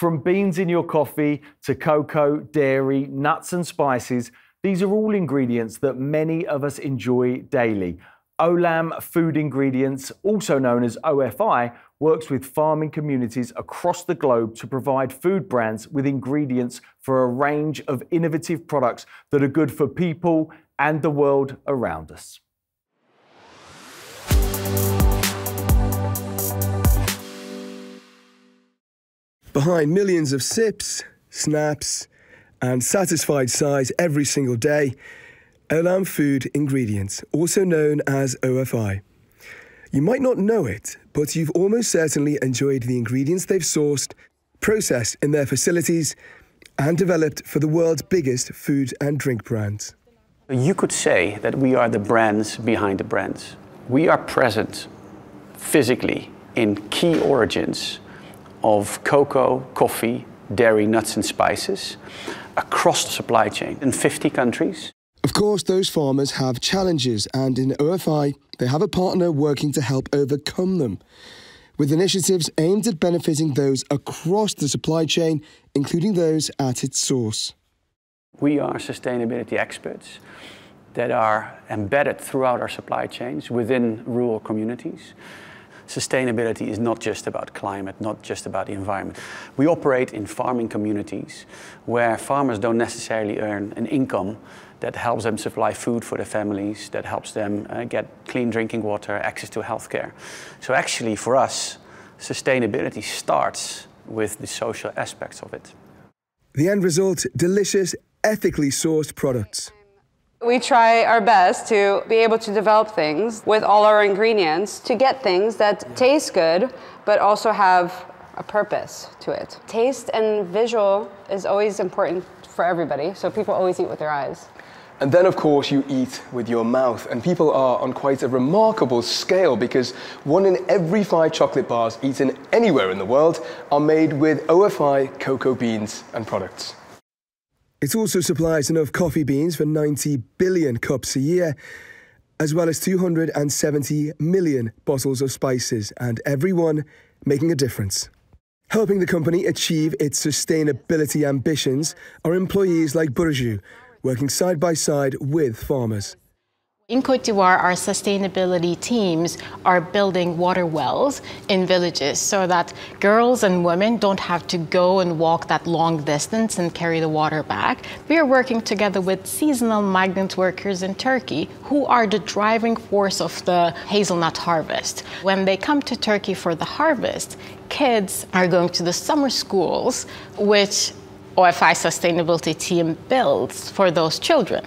From beans in your coffee to cocoa, dairy, nuts, and spices, these are all ingredients that many of us enjoy daily. Olam Food Ingredients, also known as OFI, works with farming communities across the globe to provide food brands with ingredients for a range of innovative products that are good for people and the world around us. Behind millions of sips, snaps, and satisfied sighs every single day, Olam Food Ingredients, also known as OFI. You might not know it, but you've almost certainly enjoyed the ingredients they've sourced, processed in their facilities, and developed for the world's biggest food and drink brands. You could say that we are the brands behind the brands. We are present physically in key origins of cocoa, coffee, dairy, nuts, and spices across the supply chain in 50 countries. Of course, those farmers have challenges, and in OFI, they have a partner working to help overcome them. With initiatives aimed at benefiting those across the supply chain, including those at its source. We are sustainability experts that are embedded throughout our supply chains within rural communities sustainability is not just about climate, not just about the environment. We operate in farming communities where farmers don't necessarily earn an income that helps them supply food for their families, that helps them uh, get clean drinking water, access to healthcare. So actually for us, sustainability starts with the social aspects of it. The end result, delicious, ethically sourced products. We try our best to be able to develop things with all our ingredients to get things that taste good, but also have a purpose to it. Taste and visual is always important for everybody, so people always eat with their eyes. And then, of course, you eat with your mouth. And people are on quite a remarkable scale because one in every five chocolate bars eaten anywhere in the world are made with OFI cocoa beans and products. It also supplies enough coffee beans for 90 billion cups a year, as well as 270 million bottles of spices, and everyone making a difference. Helping the company achieve its sustainability ambitions are employees like Burju, working side by side with farmers. In Cote d'Ivoire, our sustainability teams are building water wells in villages so that girls and women don't have to go and walk that long distance and carry the water back. We are working together with seasonal migrant workers in Turkey who are the driving force of the hazelnut harvest. When they come to Turkey for the harvest, kids are going to the summer schools, which OFI sustainability team builds for those children.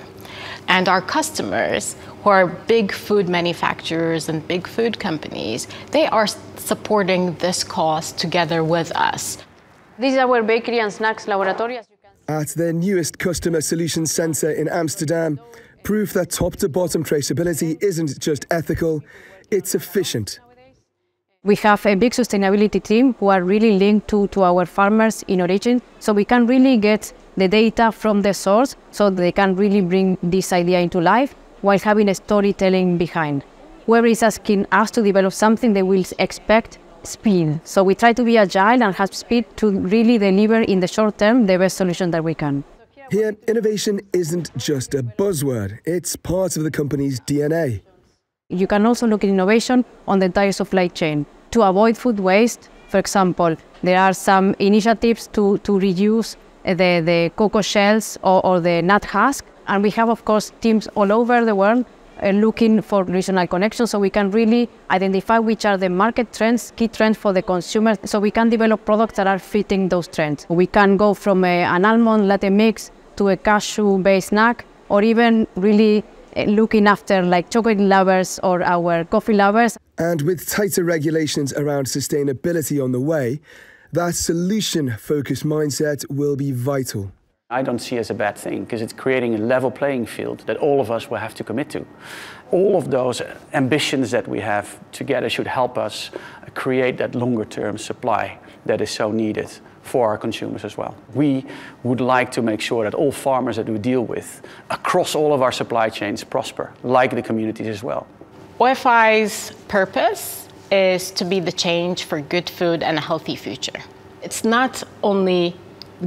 And our customers who are big food manufacturers and big food companies, they are supporting this cause together with us. These are our bakery and snacks laboratories. At their newest Customer Solutions Centre in Amsterdam, proof that top to bottom traceability isn't just ethical, it's efficient. We have a big sustainability team who are really linked to, to our farmers in origin, so we can really get the data from the source so they can really bring this idea into life while having a storytelling behind. Whoever is asking us to develop something, they will expect speed. So we try to be agile and have speed to really deliver in the short term the best solution that we can. Here, innovation isn't just a buzzword, it's part of the company's DNA. You can also look at innovation on the entire supply chain. To avoid food waste, for example, there are some initiatives to, to reuse the, the cocoa shells or, or the nut husk and we have, of course, teams all over the world uh, looking for regional connections so we can really identify which are the market trends, key trends for the consumer, so we can develop products that are fitting those trends. We can go from a, an almond latte mix to a cashew-based snack, or even really uh, Uh, looking after like chocolate lovers or our coffee lovers. And with tighter regulations around sustainability on the way, that solution-focused mindset will be vital. I don't see as a bad thing because it's creating a level playing field that all of us will have to commit to. All of those ambitions that we have together should help us create that longer term supply that is so needed for our consumers as well. We would like to make sure that all farmers that we deal with across all of our supply chains prosper, like the communities as well. OFI's purpose is to be the change for good food and a healthy future. It's not only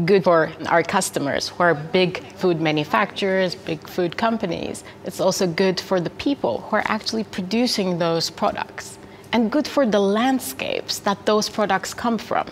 good for our customers who are big food manufacturers, big food companies. It's also good for the people who are actually producing those products and good for the landscapes that those products come from.